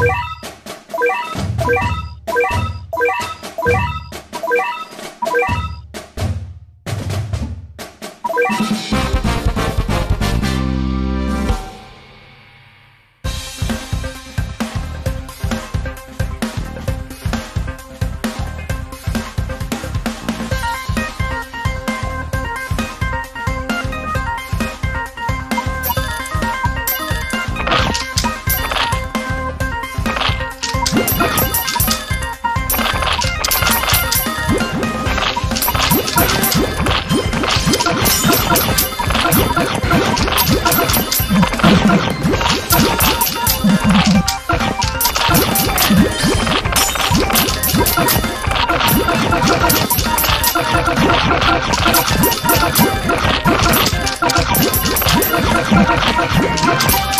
you Let's go.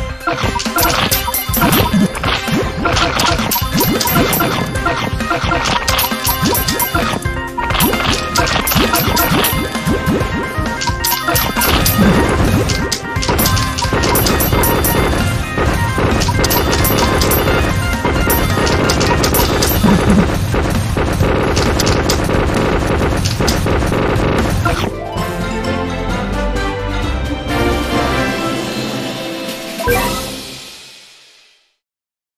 Yeah.